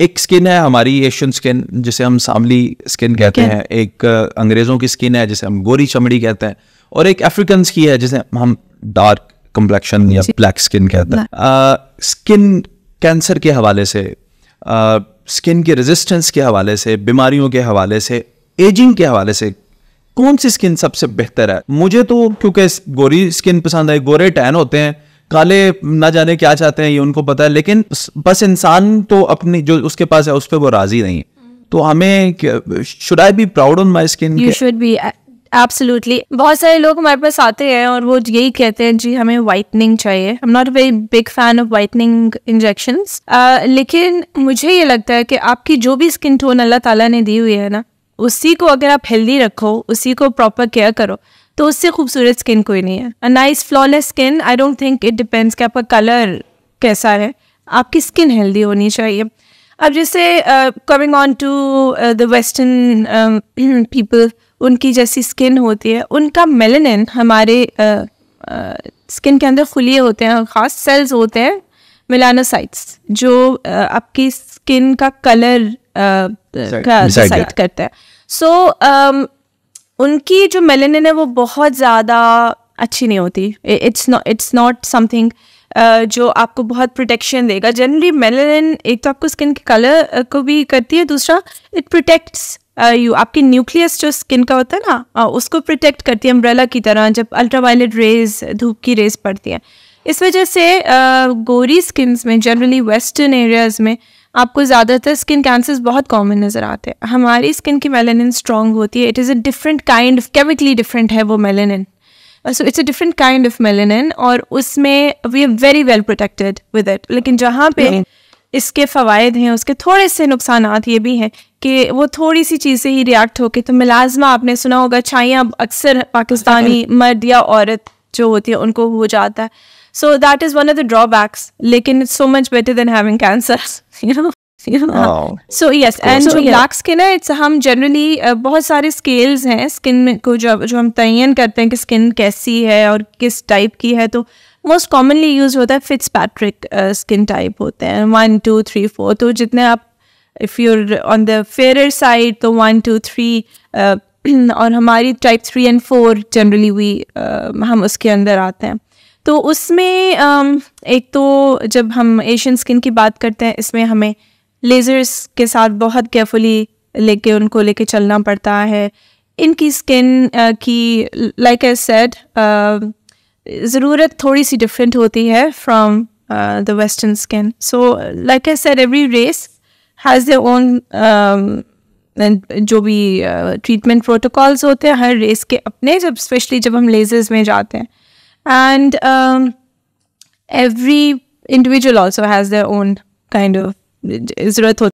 एक स्किन है हमारी एशियन स्किन जिसे हम सामली स्किन कहते हैं एक अंग्रेज़ों की स्किन है जिसे हम गोरी चमड़ी कहते हैं और एक अफ्रीकन की है जिसे हम डार्क कम्प्लेक्शन या ब्लैक स्किन कहते हैं। स्किन कैंसर के हवाले से स्किन के रेजिस्टेंस के हवाले से बीमारियों के हवाले से एजिंग के हवाले से कौन सी स्किन सबसे बेहतर है? मुझे तो क्योंकि गोरी स्किन पसंद है गोरे टैन होते हैं काले ना जाने क्या चाहते हैं, ये उनको पता है, लेकिन बस इंसान तो अपनी, जो उसके पास है, उस पर वो राज़ी नहीं तो हमें should I be proud on my skin you should be absolutely बहुत सारे लोग हमारे पास आते हैं और वो यही कहते हैं, जी, हमें वाइटनिंग चाहिए। I am not very big fan of whitening injection लेकिन मुझे ये लगता है कि आपकी जो भी स्किन टोन अल्लाह ताला ने दी हुई है ना, उसी को अगर आप हेल्दी रखो, उसी को प्रॉपर केयर करो तो उससे खूबसूरत स्किन कोई नहीं है। A nice flawless skin I don't think it depends कि आपका कलर कैसा है। आपकी स्किन हेल्दी होनी चाहिए। अब जैसे coming on to the western people उनकी जैसी स्किन होती है उनका मेलेनिन हमारे स्किन के अंदर खुलिए होते हैं ख़ास सेल्स होते हैं मिलानोसाइट्स जो uh, आपकी स्किन का कलर का डिसाइड करता है। सो so, um, उनकी जो मेलेनिन है, वो बहुत ज़्यादा अच्छी नहीं होती। It's not it's not something जो आपको बहुत प्रोटेक्शन देगा। जनरली मेलेनिन एक तो आपको स्किन के कलर को भी करती है, दूसरा इट प्रोटेक्ट्स यू आपकी न्यूक्लियस जो स्किन का होता है ना उसको प्रोटेक्ट करती है अम्ब्रेला की तरह, जब अल्ट्रावायलेट रेज धूप की रेज पड़ती है। इस वजह से गोरी स्किन्स में जनरली वेस्टर्न एरियाज़ में आपको ज़्यादातर स्किन कैंसर्स बहुत कॉमन नज़र आते हैं। हमारी स्किन की मेलेनिन स्ट्रॉन्ग होती है। It is a different kind of chemically different है वो melanin so it's a different kind of melanin और उसमें we are very well protected with it लेकिन जहाँ पे इसके फ़वाद हैं उसके थोड़े से नुकसान ये भी हैं कि वो थोड़ी सी चीज़ से ही रिएक्ट होके तो मिलाजमा आपने सुना होगा छाइयाँ अक्सर पाकिस्तानी मर्द या औरत जो होती है उनको हो जाता है। So that is one of the drawbacks लेकिन it's so much better than having cancer so yes and black skin है इट्स हम जनरली uh, बहुत सारे स्केल्स हैं स्किन को जो जो हम तयन करते हैं कि स्किन कैसी है और किस टाइप की है तो मोस्ट कॉमनली यूज़ होता है फिट्स पैट्रिक स्किन टाइप होते हैं। वन टू थ्री फोर तो जितने आप if you're on the fair side तो वन टू थ्री और हमारी type three and four generally we हम उसके अंदर आते हैं। तो उसमें एक तो जब हम एशियन स्किन की बात करते हैं, इसमें हमें लेज़र्स के साथ बहुत केयरफुली लेके, उनको लेके चलना पड़ता है। इनकी स्किन की लाइक आई सेड ज़रूरत थोड़ी सी डिफरेंट होती है from the western skin so like I said every race has their own जो भी ट्रीटमेंट uh, प्रोटोकॉल्स होते हैं हर रेस के अपने जब स्पेशली जब हम लेजर्स में जाते हैं। And every individual also has their own kind of ज़रूरत ज़रूरत